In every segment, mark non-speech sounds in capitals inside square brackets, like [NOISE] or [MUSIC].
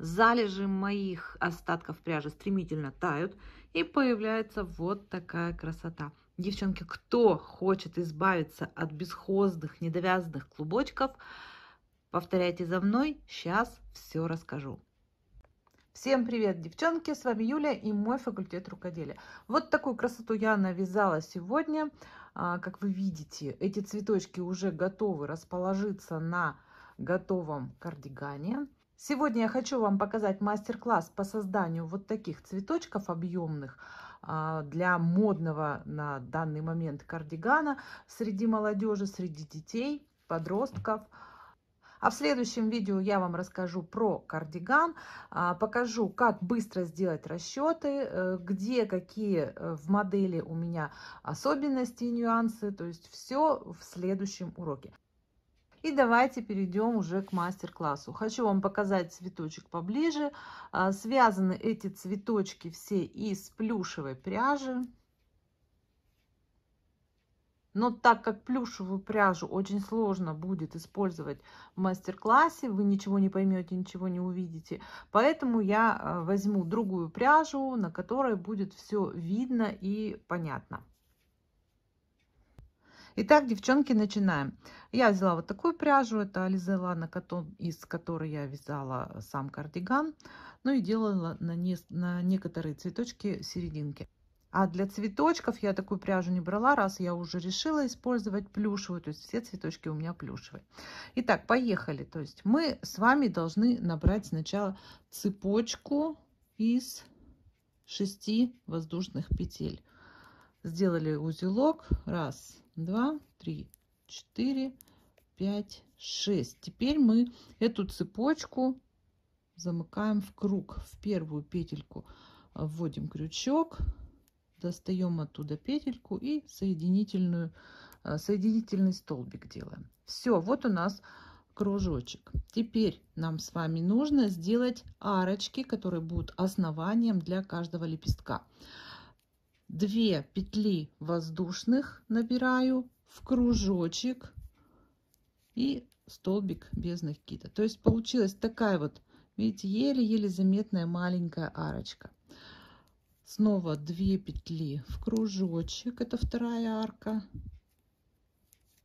залежи моих остатков пряжи стремительно тают, и появляется вот такая красота. Девчонки, кто хочет избавиться от бесхозных, недовязанных клубочков, повторяйте за мной, сейчас все расскажу. Всем привет, девчонки! С вами Юля и мой факультет рукоделия. Вот такую красоту я навязала сегодня. А, как вы видите, эти цветочки уже готовы расположиться на готовом кардигане. Сегодня я хочу вам показать мастер-класс по созданию вот таких цветочков объемных а, для модного на данный момент кардигана среди молодежи, среди детей, подростков. А в следующем видео я вам расскажу про кардиган, а, покажу, как быстро сделать расчеты, э, где какие э, в модели у меня особенности и нюансы. То есть все в следующем уроке. И давайте перейдем уже к мастер-классу. Хочу вам показать цветочек поближе. А, связаны эти цветочки все из плюшевой пряжи. Но так как плюшевую пряжу очень сложно будет использовать в мастер-классе, вы ничего не поймете, ничего не увидите. Поэтому я а, возьму другую пряжу, на которой будет все видно и понятно. Итак, девчонки, начинаем. Я взяла вот такую пряжу, это Ализе Лана Катон, из которой я вязала сам кардиган. Ну и делала на, не, на некоторые цветочки серединки. А для цветочков я такую пряжу не брала, раз я уже решила использовать плюшевую, то есть все цветочки у меня плюшевые. Итак, поехали. То есть мы с вами должны набрать сначала цепочку из 6 воздушных петель. Сделали узелок, раз, два, три, четыре, пять, шесть. Теперь мы эту цепочку замыкаем в круг. В первую петельку вводим крючок, достаем оттуда петельку и соединительную, э, соединительный столбик делаем. Все, вот у нас кружочек. Теперь нам с вами нужно сделать арочки, которые будут основанием для каждого лепестка. 2 петли воздушных набираю в кружочек и столбик без накида. То есть получилась такая вот, видите, еле-еле заметная маленькая арочка. Снова 2 петли в кружочек, это вторая арка.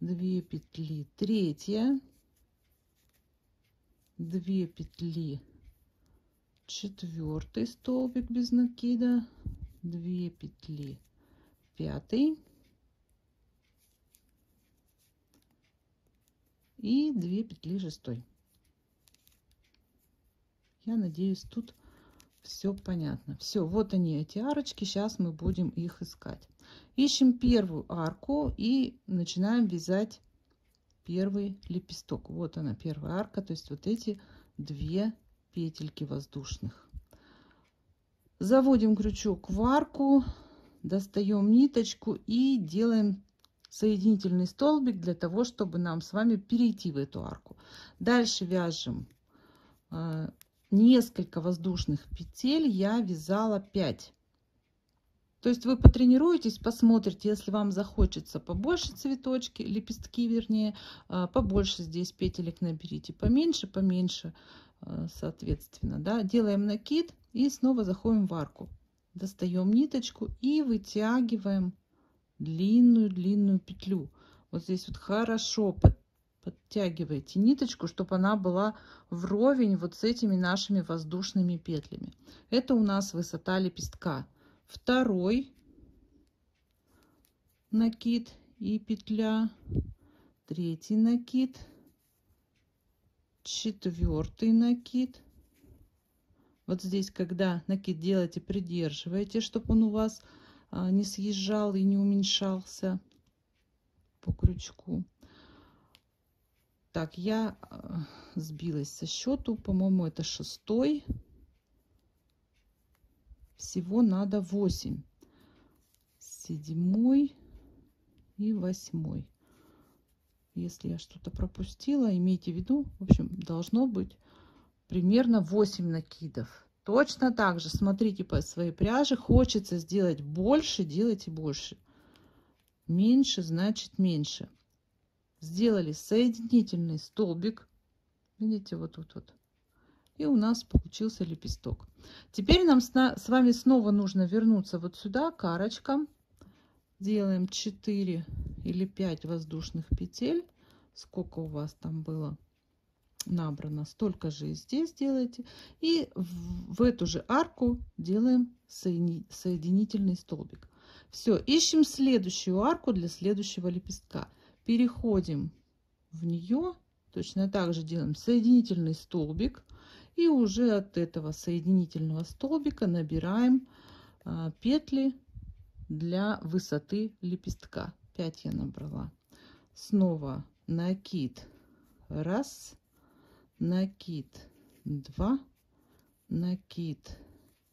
2 петли, третья. 2 петли, четвертый столбик без накида 2 петли. Пятый. И 2 петли шестой. Я надеюсь тут все понятно. Все вот они эти арочки. Сейчас мы будем их искать. Ищем первую арку и начинаем вязать первый лепесток. Вот она первая арка. То есть вот эти две петельки воздушных Заводим крючок в арку, достаем ниточку и делаем соединительный столбик для того, чтобы нам с вами перейти в эту арку. Дальше вяжем э, несколько воздушных петель. Я вязала 5. То есть вы потренируетесь, посмотрите, если вам захочется побольше цветочки, лепестки вернее, э, побольше здесь петелек наберите, поменьше, поменьше, э, соответственно. Да. Делаем накид и снова заходим в арку. Достаем ниточку и вытягиваем длинную-длинную петлю. Вот здесь вот хорошо под, подтягиваете ниточку, чтобы она была вровень вот с этими нашими воздушными петлями. Это у нас высота лепестка. Второй накид и петля. Третий накид. Четвертый накид вот здесь, когда накид делаете, придерживайте, чтобы он у вас а, не съезжал и не уменьшался по крючку. Так, я а, сбилась со счету, по-моему, это шестой. Всего надо 8. Седьмой и восьмой. Если я что-то пропустила, имейте в виду, в общем, должно быть примерно 8 накидов. Точно так же смотрите по своей пряже. Хочется сделать больше, делайте больше. Меньше значит меньше. Сделали соединительный столбик. Видите, вот тут вот. И у нас получился лепесток. Теперь нам с вами снова нужно вернуться вот сюда, к арочкам. Делаем 4 или 5 воздушных петель. Сколько у вас там было набрано, столько же и здесь делаете. И в, эту же арку делаем соединительный столбик. Все, ищем следующую арку для следующего лепестка. Переходим в нее, точно так же делаем соединительный столбик. И уже от этого соединительного столбика набираем а, петли для высоты лепестка. 5 я набрала. Снова накид. Раз. Накид. Два. Накид.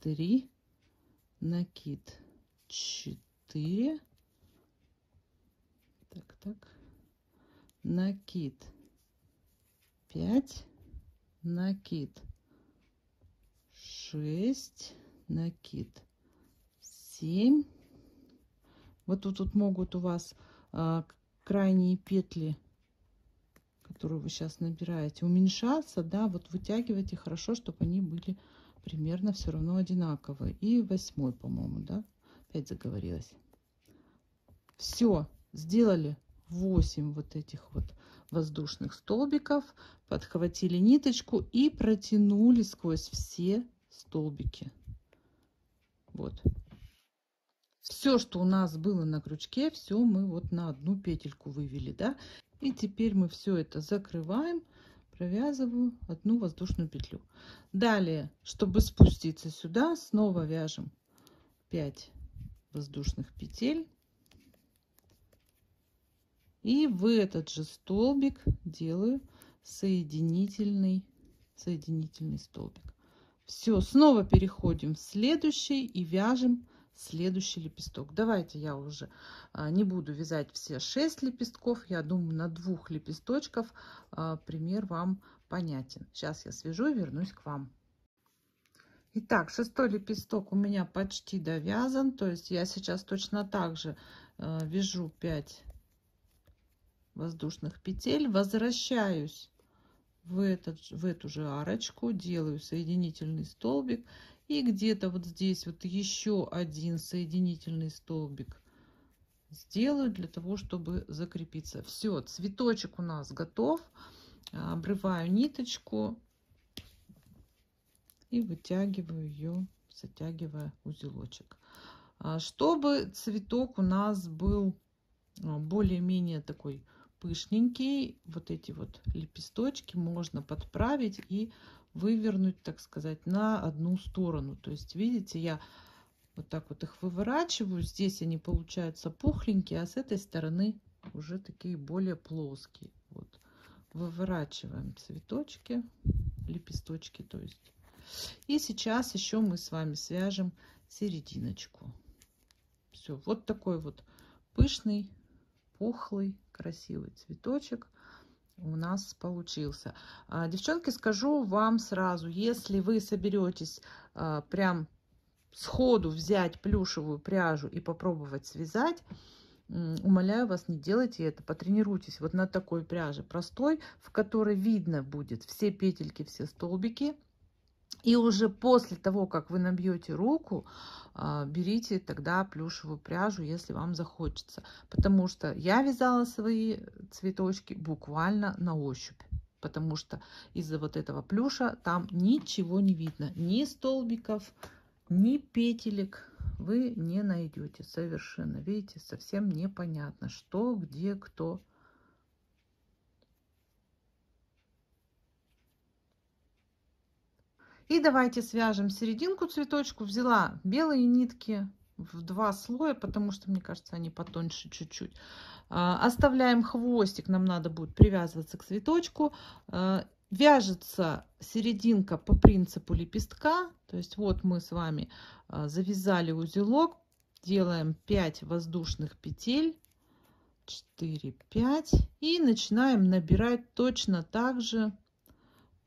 Три. Накид. Четыре. Так, так. Накид. Пять. Накид. Шесть. Накид. Семь вот тут вот могут у вас а, крайние петли, которые вы сейчас набираете, уменьшаться, да, вот вытягивайте хорошо, чтобы они были примерно все равно одинаковые. И восьмой, по-моему, да, опять заговорилась. Все, сделали 8 вот этих вот воздушных столбиков, подхватили ниточку и протянули сквозь все столбики. Вот все, что у нас было на крючке, все мы вот на одну петельку вывели, да. И теперь мы все это закрываем, провязываю одну воздушную петлю. Далее, чтобы спуститься сюда, снова вяжем 5 воздушных петель. И в этот же столбик делаю соединительный, соединительный столбик. Все, снова переходим в следующий и вяжем следующий лепесток. Давайте я уже а, не буду вязать все 6 лепестков. Я думаю, на двух лепесточков а, пример вам понятен. Сейчас я свяжу и вернусь к вам. Итак, шестой лепесток у меня почти довязан. То есть я сейчас точно так же а, вяжу 5 воздушных петель. Возвращаюсь в, этот, в эту же арочку, делаю соединительный столбик и где-то вот здесь вот еще один соединительный столбик сделаю для того, чтобы закрепиться. Все, цветочек у нас готов. Обрываю ниточку и вытягиваю ее, затягивая узелочек. А чтобы цветок у нас был а, более-менее такой пышненький, вот эти вот лепесточки можно подправить и вывернуть, так сказать, на одну сторону. То есть, видите, я вот так вот их выворачиваю. Здесь они получаются пухленькие, а с этой стороны уже такие более плоские. Вот. Выворачиваем цветочки, лепесточки, то есть. И сейчас еще мы с вами свяжем серединочку. Все, вот такой вот пышный, пухлый, красивый цветочек у нас получился. А, девчонки, скажу вам сразу, если вы соберетесь а, прям сходу взять плюшевую пряжу и попробовать связать, умоляю вас, не делайте это, потренируйтесь вот на такой пряже простой, в которой видно будет все петельки, все столбики, и уже после того, как вы набьете руку, а, берите тогда плюшевую пряжу, если вам захочется. Потому что я вязала свои цветочки буквально на ощупь. Потому что из-за вот этого плюша там ничего не видно. Ни столбиков, ни петелек вы не найдете совершенно. Видите, совсем непонятно, что, где, кто. И давайте свяжем серединку цветочку. Взяла белые нитки в два слоя, потому что, мне кажется, они потоньше чуть-чуть. А, оставляем хвостик, нам надо будет привязываться к цветочку. А, вяжется серединка по принципу лепестка. То есть вот мы с вами а, завязали узелок, делаем 5 воздушных петель. 4, 5 и начинаем набирать точно так же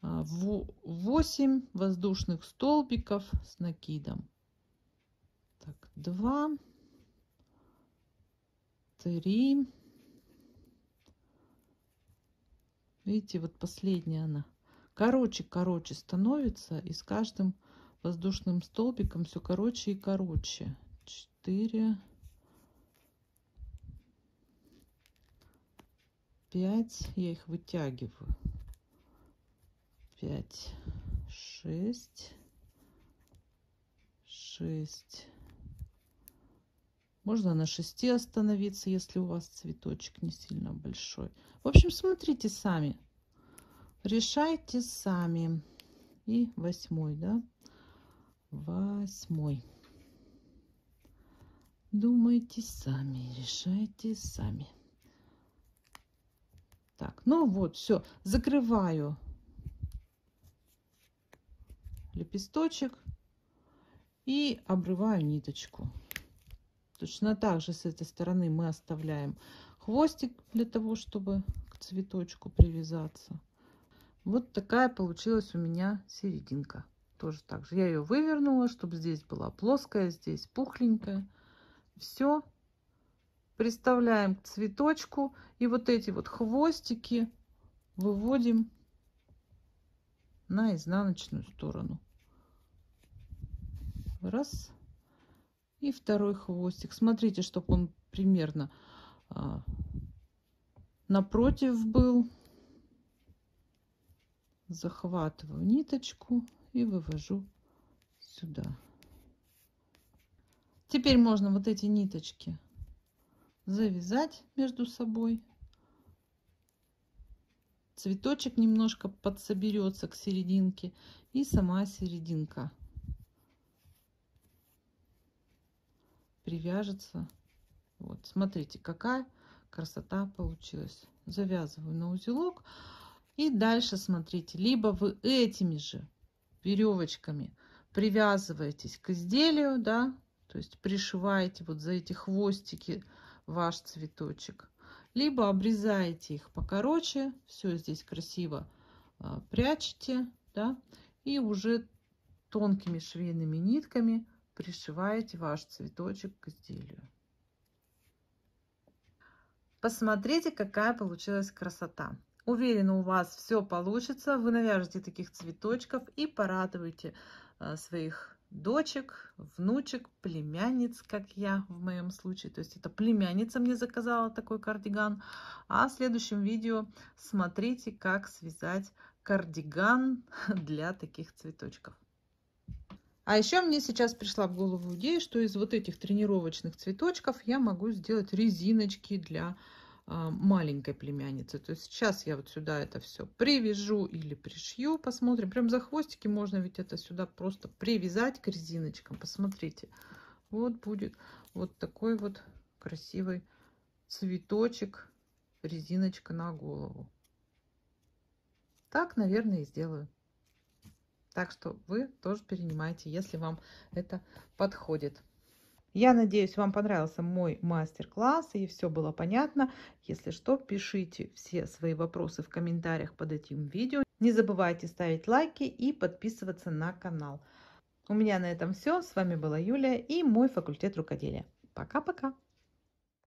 8 а, воздушных столбиков с накидом. Так, 2, 3. Видите, вот последняя она короче, короче становится. И с каждым воздушным столбиком все короче и короче. 4, 5. Я их вытягиваю. 5, 6, 6. Можно на 6 остановиться, если у вас цветочек не сильно большой. В общем, смотрите сами. Решайте сами. И восьмой, да? Восьмой. Думайте сами, решайте сами. Так, ну вот, все. Закрываю лепесточек и обрываю ниточку. Точно так же с этой стороны мы оставляем хвостик для того, чтобы к цветочку привязаться. Вот такая получилась у меня серединка. Тоже так же. Я ее вывернула, чтобы здесь была плоская, здесь пухленькая. Все. Приставляем к цветочку. И вот эти вот хвостики выводим на изнаночную сторону. Раз и второй хвостик. Смотрите, чтобы он примерно а, напротив был. Захватываю ниточку и вывожу сюда. Теперь можно вот эти ниточки завязать между собой. Цветочек немножко подсоберется к серединке и сама серединка привяжется. Вот, смотрите, какая красота получилась. Завязываю на узелок. И дальше смотрите, либо вы этими же веревочками привязываетесь к изделию, да, то есть пришиваете вот за эти хвостики ваш цветочек, либо обрезаете их покороче, все здесь красиво а, прячете, да, и уже тонкими швейными нитками пришиваете ваш цветочек к изделию. Посмотрите, какая получилась красота. Уверена, у вас все получится. Вы навяжете таких цветочков и порадуете э, своих дочек, внучек, племянниц, как я в моем случае. То есть это племянница мне заказала такой кардиган. А в следующем видео смотрите, как связать кардиган [LAUGHS] для таких цветочков. А еще мне сейчас пришла в голову идея, что из вот этих тренировочных цветочков я могу сделать резиночки для а, маленькой племянницы. То есть сейчас я вот сюда это все привяжу или пришью, посмотрим. Прям за хвостики можно ведь это сюда просто привязать к резиночкам. Посмотрите, вот будет вот такой вот красивый цветочек, резиночка на голову. Так, наверное, и сделаю. Так что вы тоже перенимайте, если вам это подходит. Я надеюсь, вам понравился мой мастер-класс и все было понятно. Если что, пишите все свои вопросы в комментариях под этим видео. Не забывайте ставить лайки и подписываться на канал. У меня на этом все. С вами была Юлия и мой факультет рукоделия. Пока-пока!